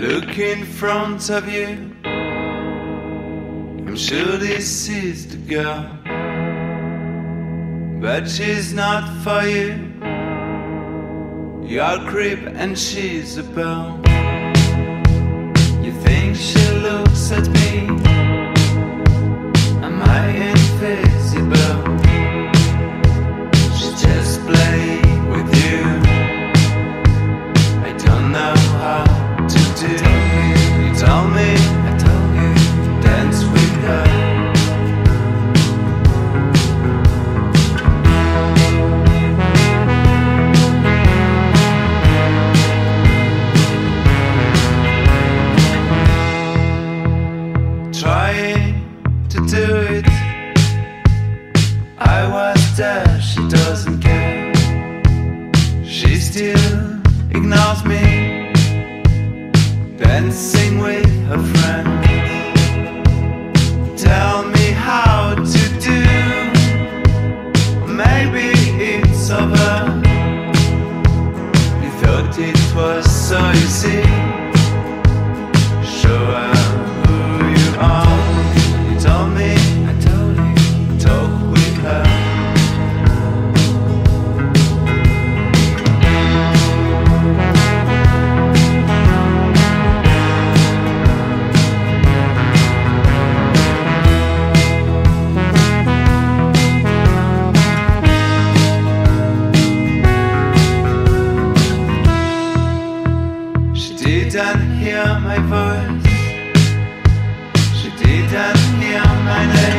look in front of you. I'm sure this is the girl, but she's not for you. You're a creep and she's a belle. You think she looks at me? Trying to do it. I was there, she doesn't care. She still ignores me, dancing with her friends. Tell me how to do. Maybe it's over. You thought it was so easy. Didn't hear my voice. She didn't hear my name.